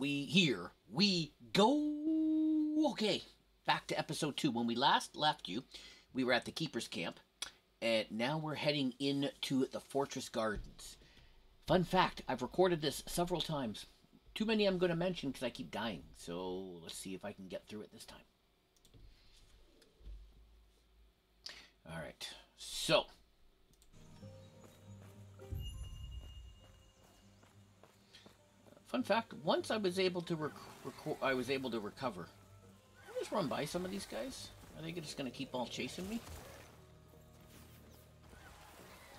we here we go. Okay, back to episode two. When we last left you, we were at the keeper's camp, and now we're heading into the fortress gardens. Fun fact: I've recorded this several times. Too many I'm going to mention because I keep dying. So let's see if I can get through it this time. All right. So. Fun fact: Once I was able to rec- I was able to recover. I just run by some of these guys. Are they just gonna keep all chasing me?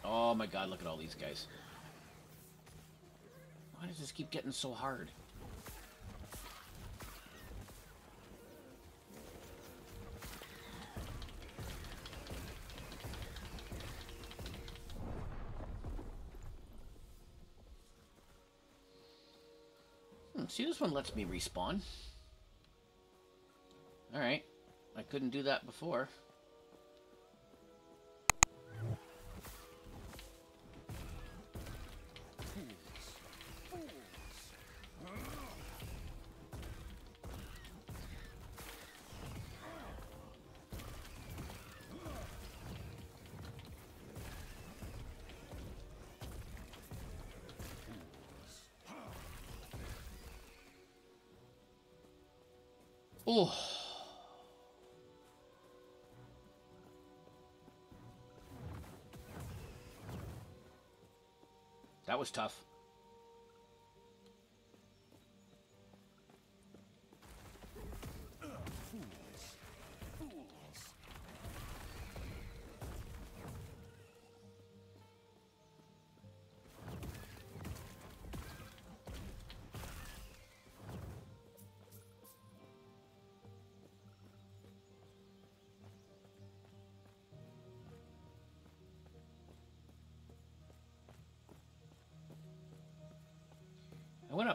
Oh my god! Look at all these guys. Why does this keep getting so hard? See, this one lets me respawn. Alright. I couldn't do that before. Oh. That was tough.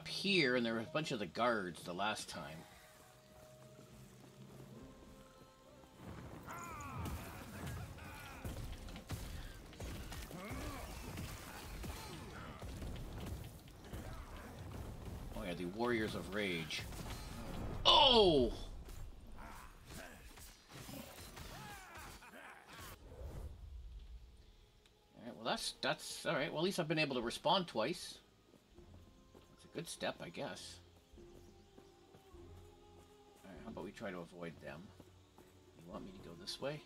Here and there were a bunch of the guards the last time. Oh yeah, the Warriors of Rage. Oh! Alright, well that's, that's, alright, well at least I've been able to respond twice. Good step, I guess. Alright, how about we try to avoid them? You want me to go this way?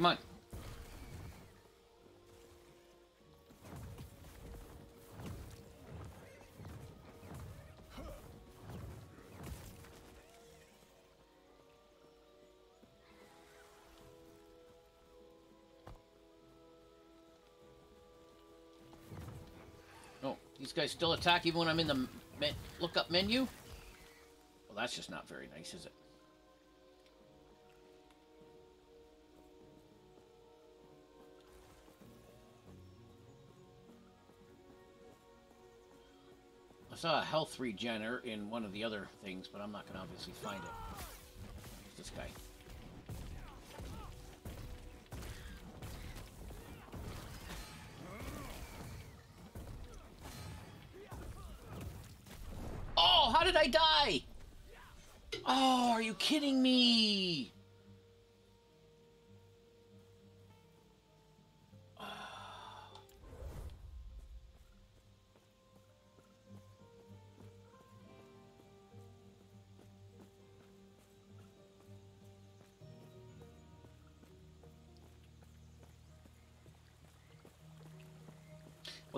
Come on. Oh, these guys still attack even when I'm in the lookup menu? Well, that's just not very nice, is it? Saw a uh, health regener in one of the other things, but I'm not going to obviously find it. Who's this guy? Oh, how did I die? Oh, are you kidding me?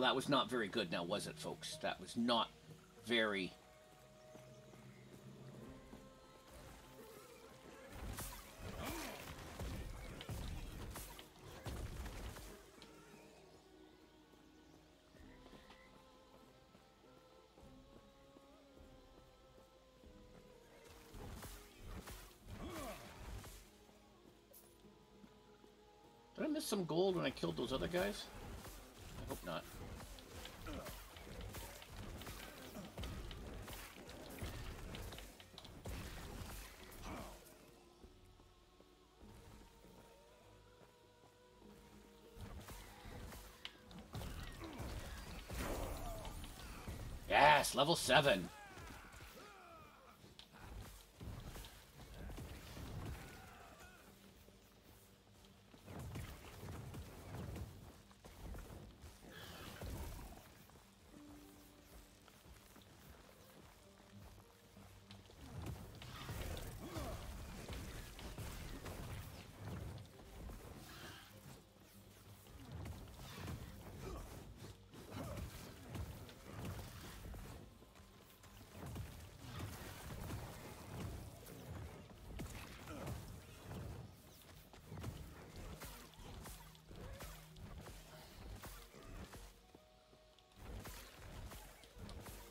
Well, that was not very good now, was it, folks? That was not very... Did I miss some gold when I killed those other guys? I hope not. Level 7.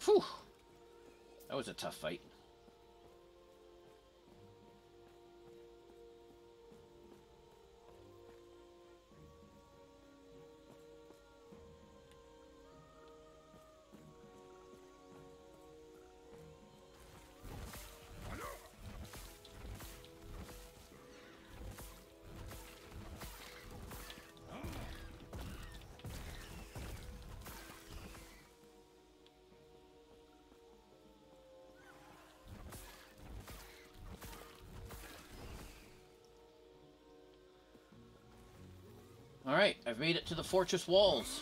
Phew. That was a tough fight. Alright, I've made it to the fortress walls.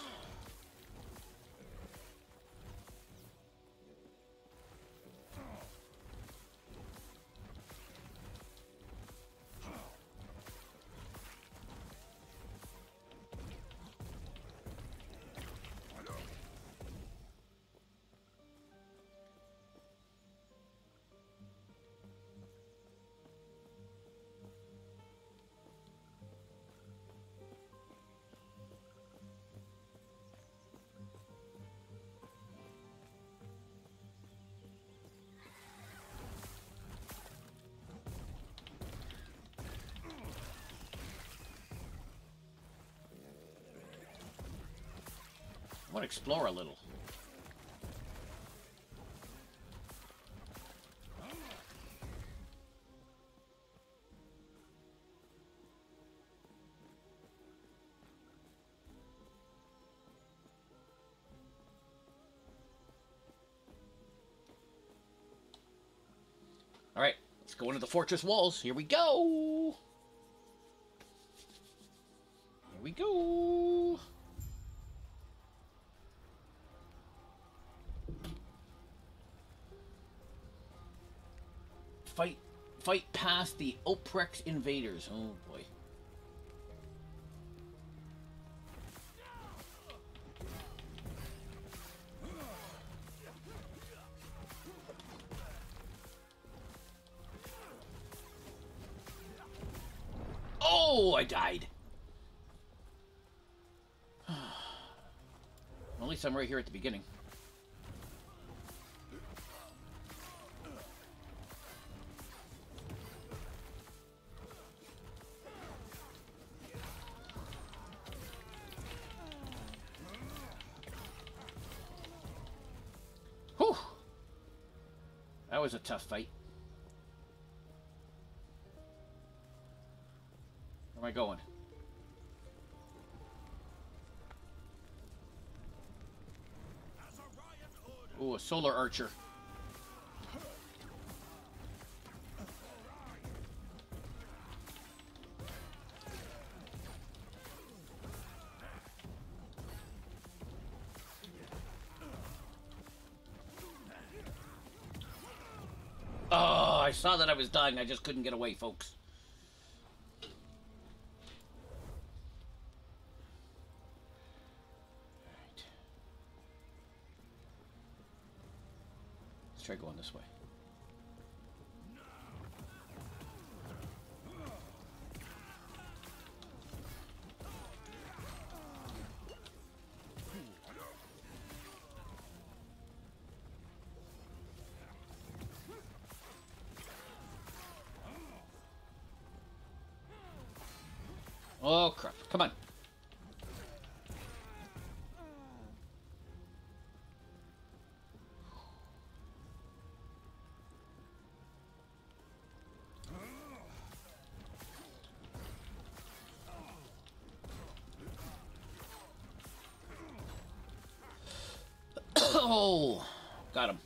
Want to explore a little. All right, let's go into the fortress walls. Here we go. Here we go. Fight, fight past the Oprex invaders. Oh boy. Oh, I died. At least I'm right here at the beginning. Was a tough fight. Where am I going? Ooh, a solar archer. saw that I was dying. I just couldn't get away, folks. All right. Let's try going this way. Oh, got him.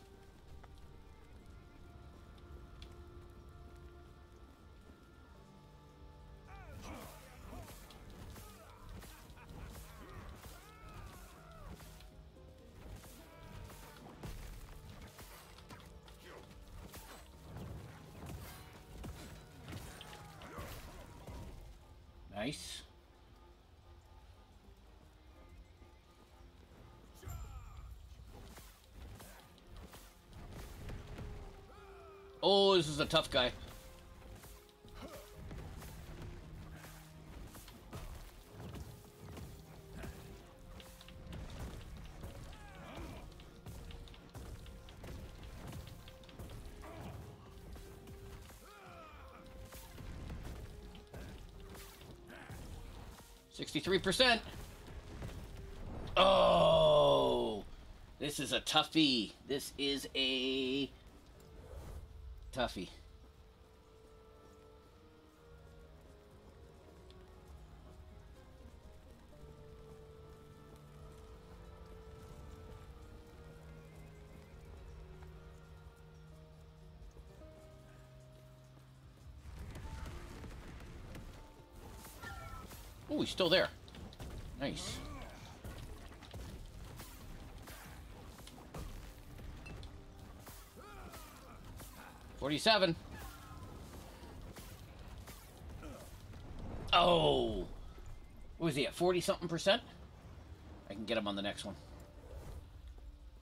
This is a tough guy. Sixty-three percent. Oh, this is a toughie. This is a toughie. Oh, he's still there. Nice. Forty-seven. Oh. What was he at? Forty something percent? I can get him on the next one.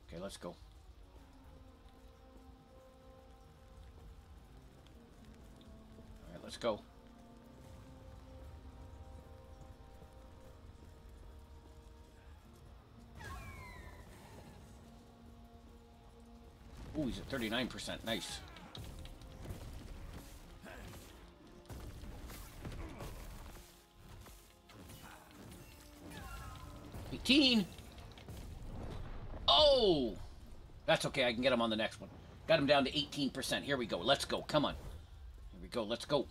Okay, let's go. All right, let's go. Ooh, he's at 39%. Nice. Eighteen. Oh, that's okay. I can get him on the next one. Got him down to 18%. Here we go. Let's go. Come on. Here we go. Let's go.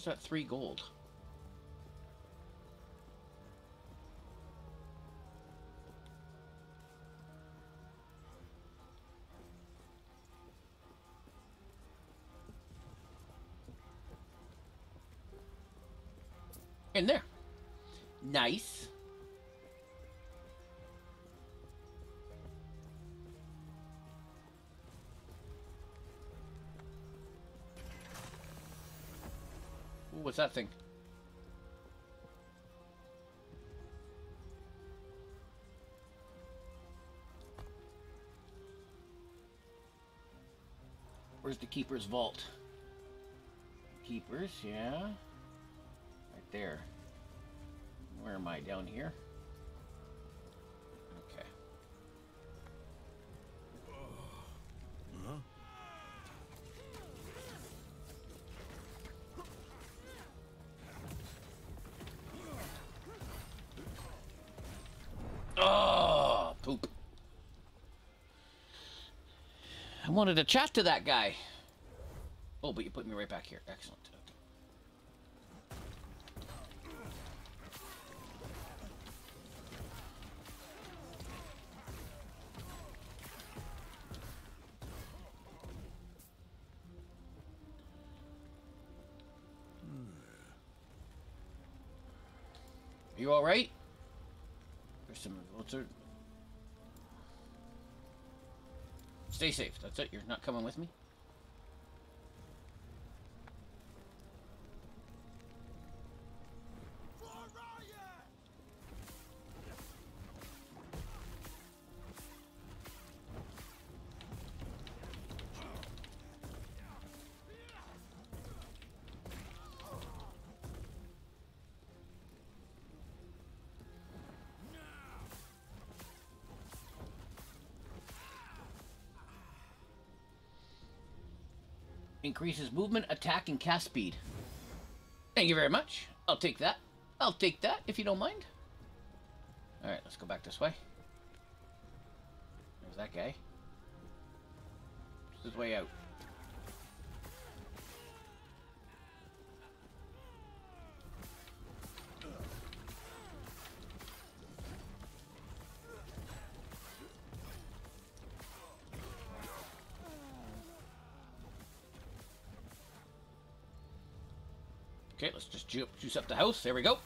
Where's that three gold? That thing? Where's the keeper's vault? Keepers, yeah. Right there. Where am I? Down here? I wanted to chat to that guy. Oh, but you put me right back here. Excellent. Are You all right? There's some. What's there? Stay safe. That's it. You're not coming with me. Increases movement, attack, and cast speed. Thank you very much. I'll take that. I'll take that, if you don't mind. Alright, let's go back this way. There's that guy. This is way out. Juice up the house. There we go.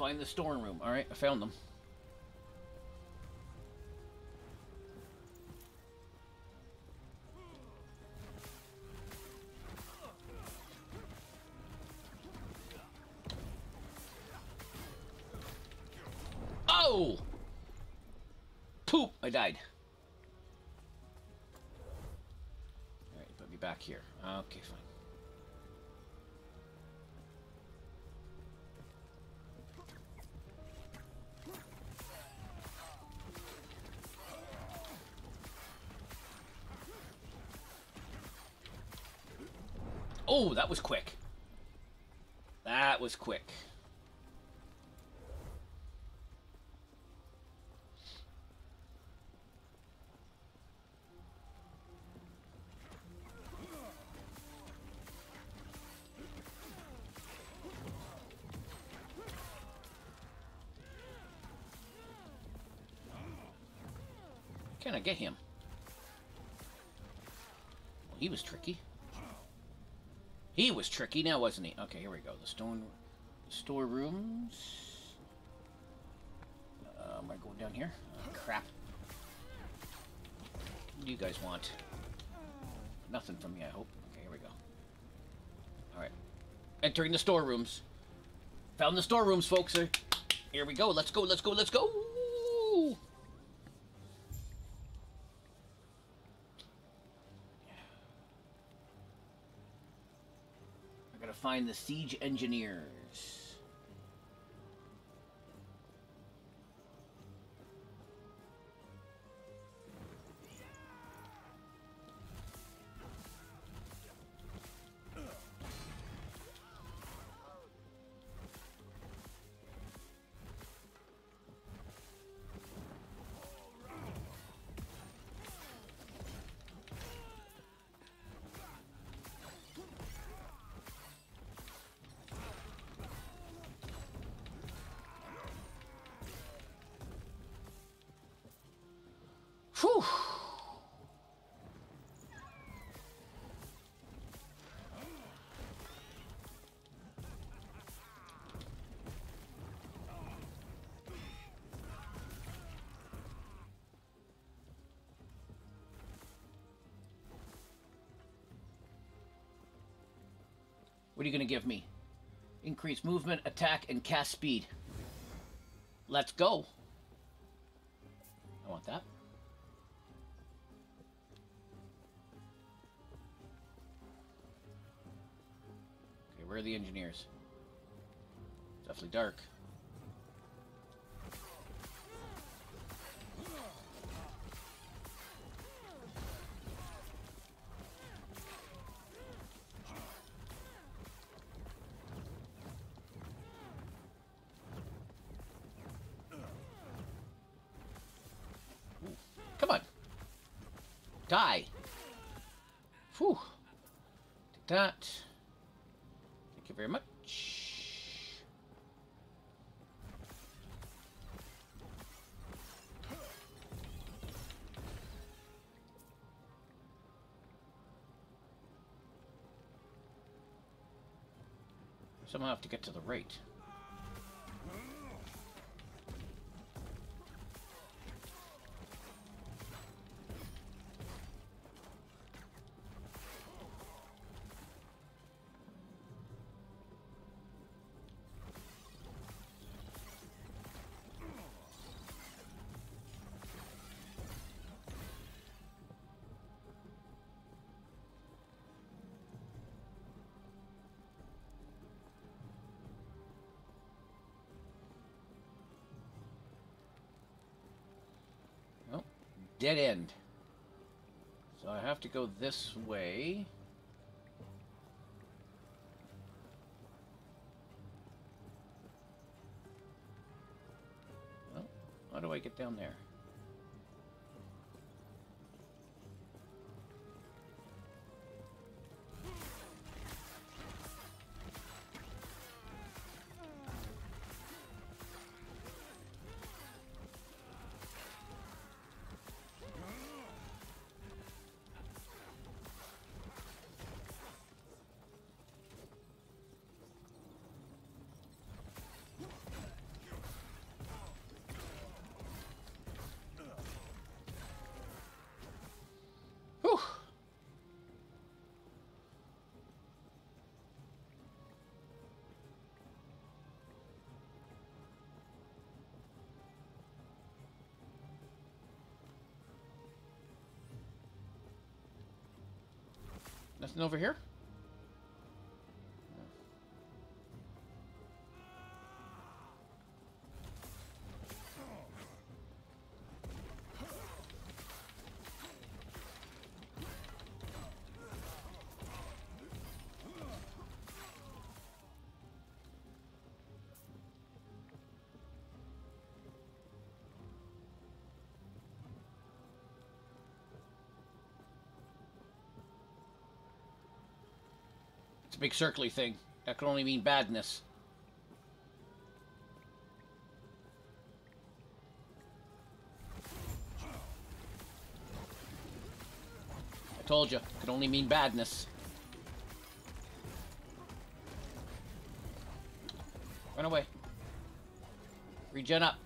Find the storing room. Alright, I found them. Oh! Poop! I died. Alright, put me back here. Okay, fine. Oh, that was quick. That was quick. Can I get him? Well, he was tricky. He was tricky now, wasn't he? Okay, here we go. The stone storerooms. Uh, am I going down here? Oh, crap. What do you guys want? Nothing from me, I hope. Okay, here we go. Alright. Entering the storerooms. Found the storerooms, folks. Here we go. Let's go, let's go, let's go! The siege engineers. What are you going to give me? Increase movement, attack, and cast speed. Let's go. I want that. Okay, where are the engineers? Definitely dark. Come on. Die. Whew. Take that. Thank you very much. Somehow have to get to the right. Dead end. So I have to go this way. Well, how do I get down there? Nothing over here? Big circly thing. That could only mean badness. I told you, it can only mean badness. Run away. Regen up.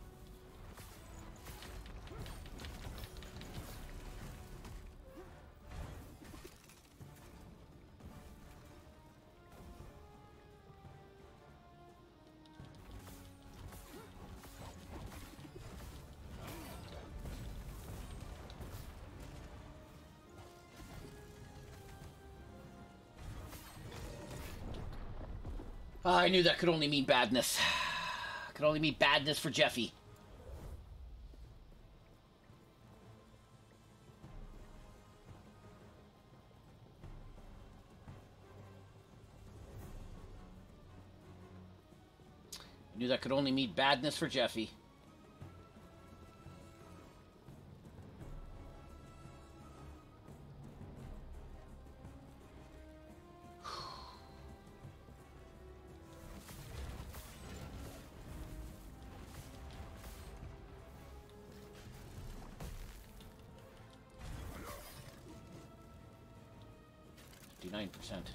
Oh, I knew that could only mean badness. Could only mean badness for Jeffy. I knew that could only mean badness for Jeffy. Percent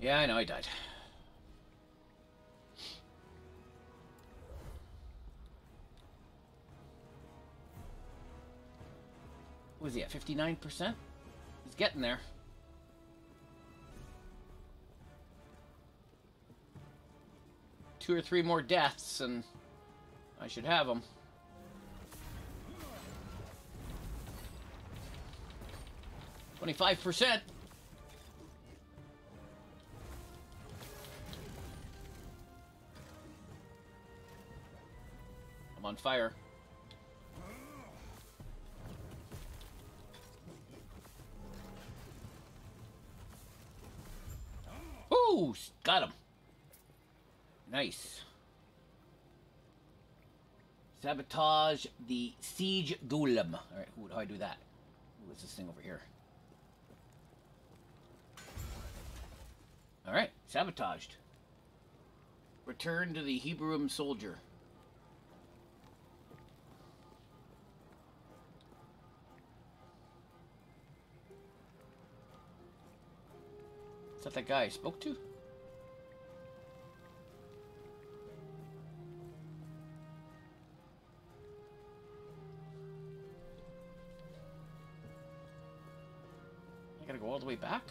Yeah, I know I died. Was he at? 59%? He's getting there. Two or three more deaths, and I should have them. Twenty-five percent. I'm on fire. Sabotage the siege golem. All right, how do I do that? What's this thing over here? All right, sabotaged. Return to the Hebrew soldier. Is that that guy I spoke to? The way back?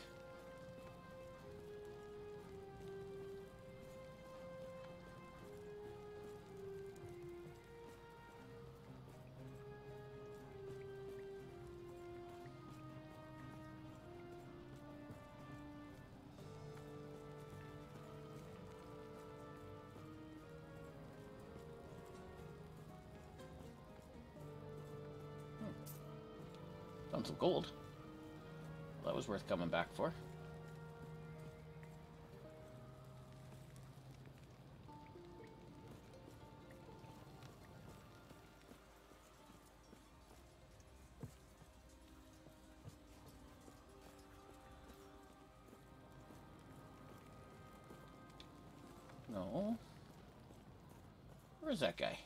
Hmm. Found some gold. That was worth coming back for. No. Where's that guy?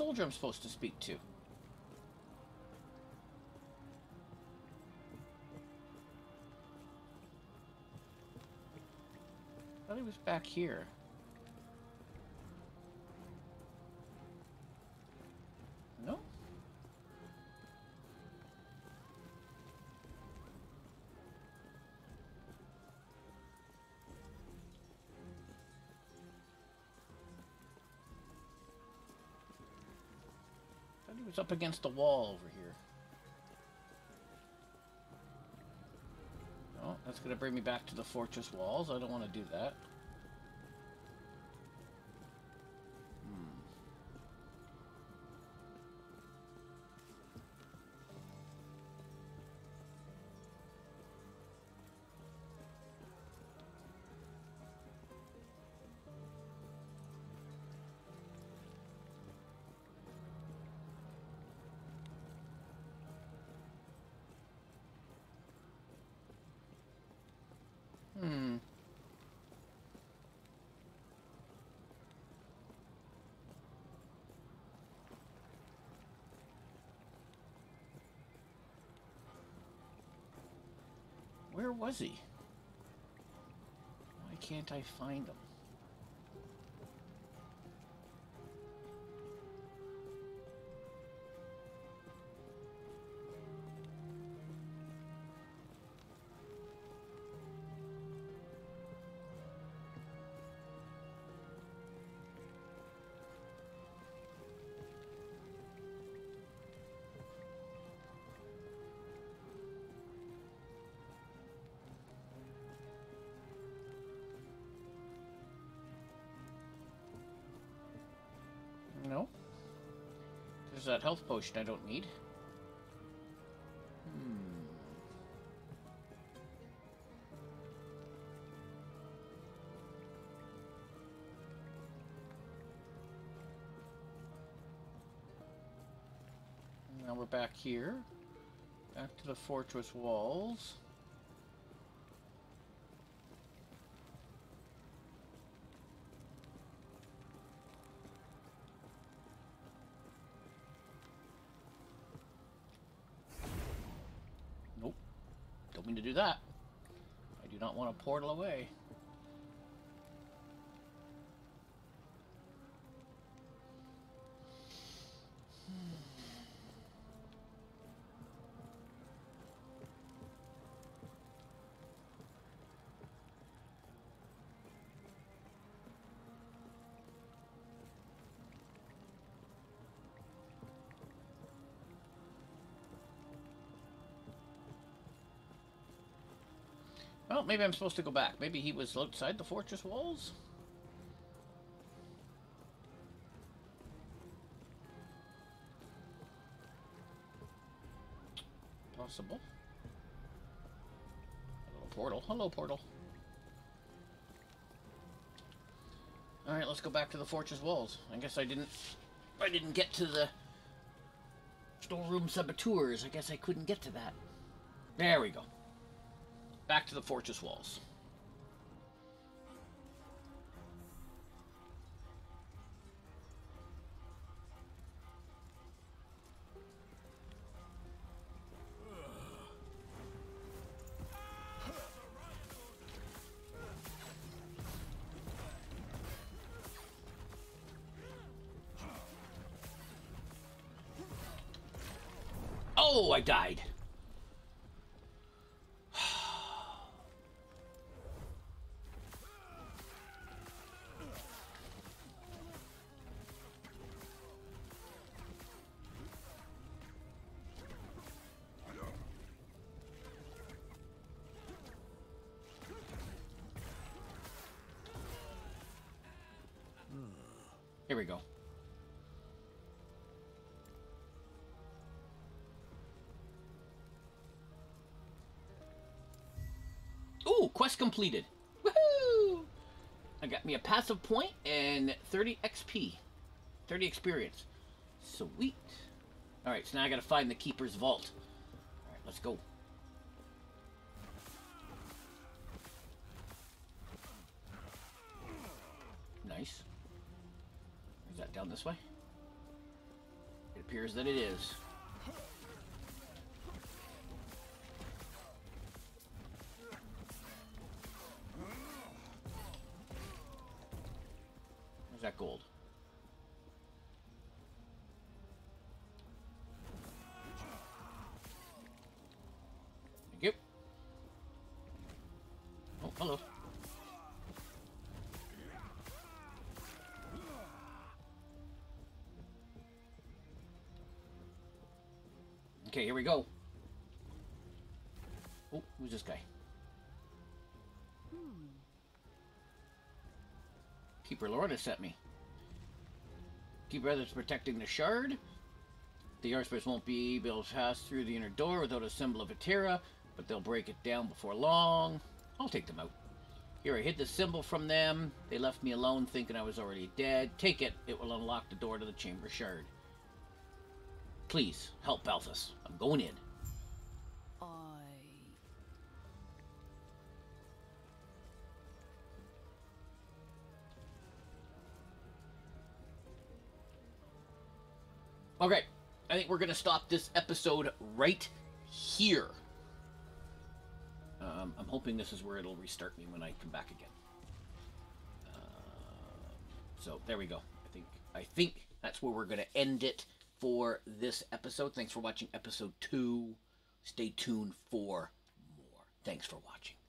Soldier I'm supposed to speak to? I thought he was back here. Up against the wall over here. No, that's going to bring me back to the fortress walls. I don't want to do that. Where was he? Why can't I find him? That health potion I don't need. Hmm. Now we're back here. Back to the fortress walls. To do that. I do not want to portal away. Maybe I'm supposed to go back. Maybe he was outside the fortress walls? Possible. Little portal. Hello, portal. Alright, let's go back to the fortress walls. I guess I didn't... I didn't get to the... Storeroom saboteurs. I guess I couldn't get to that. There we go. Back to the fortress walls. Oh, I died. Quest completed. Woohoo! I got me a passive point and 30 XP. 30 experience. Sweet. Alright, so now I gotta find the Keeper's Vault. Alright, let's go. Nice. Is that down this way? It appears that it is. Okay, here we go. Oh, who's this guy? Keeper Lorna sent me. Keeper others protecting the shard. The Archbishop won't be able to pass through the inner door without a symbol of Eterra, but they'll break it down before long. I'll take them out. Here, I hid the symbol from them. They left me alone thinking I was already dead. Take it. It will unlock the door to the Chamber Shard. Please, help Balthus. I'm going in. I. Okay, I think we're going to stop this episode right here. Um, I'm hoping this is where it'll restart me when I come back again. Uh, so there we go. I think I think that's where we're going to end it for this episode. Thanks for watching episode two. Stay tuned for more. Thanks for watching.